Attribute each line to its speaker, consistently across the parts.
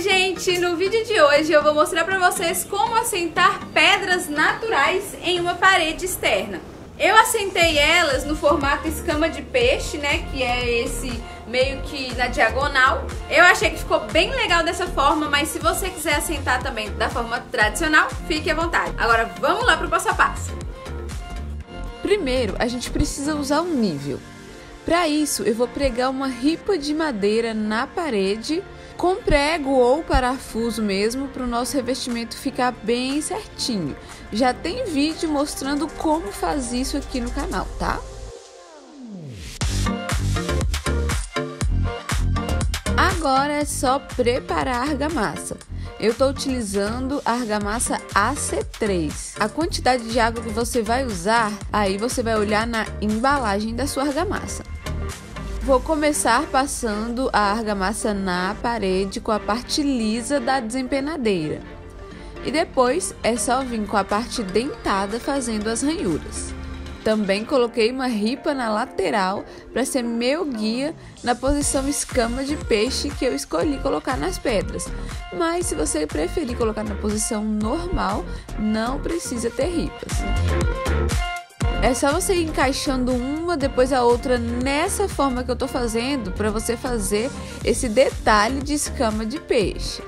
Speaker 1: gente, no vídeo de hoje eu vou mostrar pra vocês como assentar pedras naturais em uma parede externa. Eu assentei elas no formato escama de peixe, né, que é esse meio que na diagonal. Eu achei que ficou bem legal dessa forma, mas se você quiser assentar também da forma tradicional, fique à vontade. Agora vamos lá pro passo a passo.
Speaker 2: Primeiro, a gente precisa usar um nível. Para isso, eu vou pregar uma ripa de madeira na parede com prego ou parafuso mesmo para o nosso revestimento ficar bem certinho. Já tem vídeo mostrando como faz isso aqui no canal, tá? Agora é só preparar a argamassa. Eu estou utilizando a argamassa AC3. A quantidade de água que você vai usar, aí você vai olhar na embalagem da sua argamassa. Vou começar passando a argamassa na parede com a parte lisa da desempenadeira. E depois é só vir com a parte dentada fazendo as ranhuras. Também coloquei uma ripa na lateral para ser meu guia na posição escama de peixe que eu escolhi colocar nas pedras. Mas se você preferir colocar na posição normal, não precisa ter ripas. É só você ir encaixando uma depois a outra nessa forma que eu tô fazendo para você fazer esse detalhe de escama de peixe.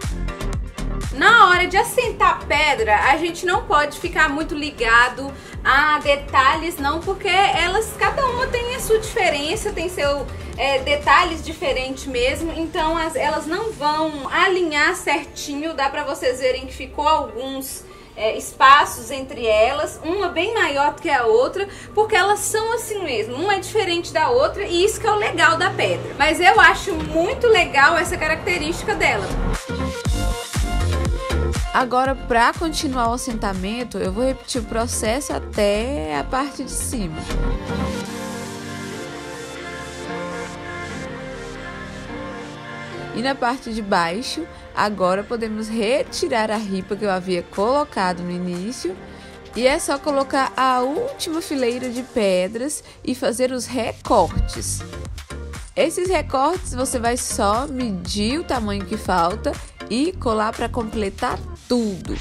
Speaker 1: Na hora de assentar pedra, a gente não pode ficar muito ligado a detalhes, não, porque elas, cada uma tem a sua diferença, tem seu é, detalhes diferentes mesmo, então as, elas não vão alinhar certinho, dá pra vocês verem que ficou alguns é, espaços entre elas, uma bem maior do que a outra, porque elas são assim mesmo, uma é diferente da outra e isso que é o legal da pedra. Mas eu acho muito legal essa característica dela.
Speaker 2: Agora, para continuar o assentamento, eu vou repetir o processo até a parte de cima. E na parte de baixo, agora podemos retirar a ripa que eu havia colocado no início. E é só colocar a última fileira de pedras e fazer os recortes. Esses recortes você vai só medir o tamanho que falta e colar para completar tudo.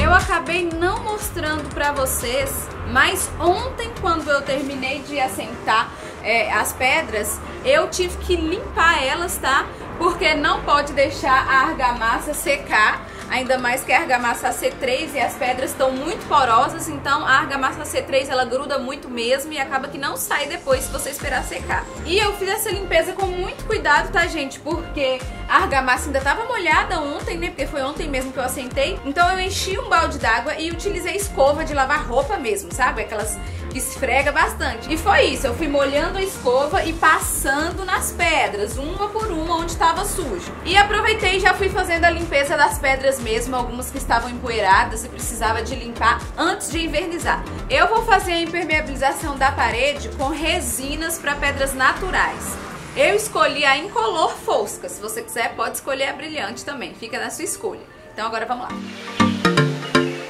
Speaker 1: Eu acabei não mostrando para vocês, mas ontem quando eu terminei de assentar é, as pedras, eu tive que limpar elas, tá? Porque não pode deixar a argamassa secar ainda mais que a argamassa C3 e as pedras estão muito porosas, então a argamassa C3 ela gruda muito mesmo e acaba que não sai depois se você esperar secar. E eu fiz essa limpeza com muito cuidado, tá gente? Porque a argamassa ainda estava molhada ontem, né? Porque foi ontem mesmo que eu assentei. Então eu enchi um balde d'água e utilizei escova de lavar roupa mesmo, sabe? Aquelas que esfrega bastante. E foi isso, eu fui molhando a escova e passando nas pedras, uma por uma, onde estava sujo. E aproveitei e já fui fazendo a limpeza das pedras mesmo, algumas que estavam empoeiradas e precisava de limpar antes de invernizar. Eu vou fazer a impermeabilização da parede com resinas para pedras naturais. Eu escolhi a incolor fosca, se você quiser pode escolher a brilhante também, fica na sua escolha. Então agora vamos lá.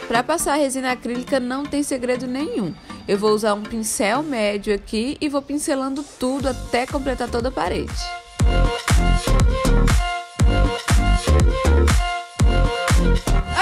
Speaker 2: Para passar a resina acrílica não tem segredo nenhum. Eu vou usar um pincel médio aqui e vou pincelando tudo até completar toda a parede.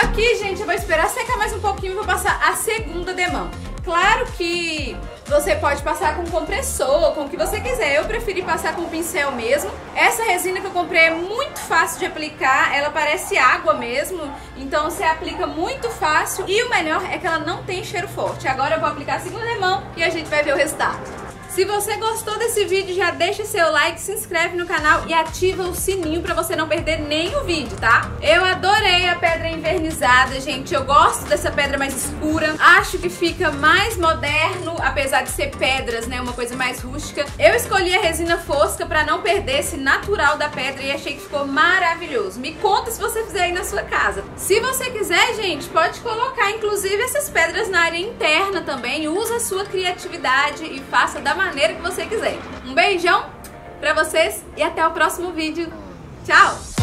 Speaker 1: Aqui, gente, eu vou esperar secar mais um pouquinho e vou passar a segunda demão. Claro que você pode passar com compressor, com o que você quiser. Eu preferi passar com pincel mesmo. Essa resina que eu comprei é muito fácil de aplicar, ela parece água mesmo, então você aplica muito fácil. E o melhor é que ela não tem cheiro forte. Agora eu vou aplicar a segunda mão e a gente vai ver o resultado. Se você gostou desse vídeo, já deixa seu like, se inscreve no canal e ativa o sininho pra você não perder nenhum vídeo, tá? Eu adorei a pedra invernizada, gente. Eu gosto dessa pedra mais escura. Acho que fica mais moderno, apesar de ser pedras, né? Uma coisa mais rústica. Eu escolhi a resina fosca pra não perder esse natural da pedra e achei que ficou maravilhoso. Me conta se você fizer aí na sua casa. Se você quiser, gente, pode colocar inclusive essas pedras na área interna também. Usa a sua criatividade e faça da maneira maneira que você quiser. Um beijão pra vocês e até o próximo vídeo. Tchau!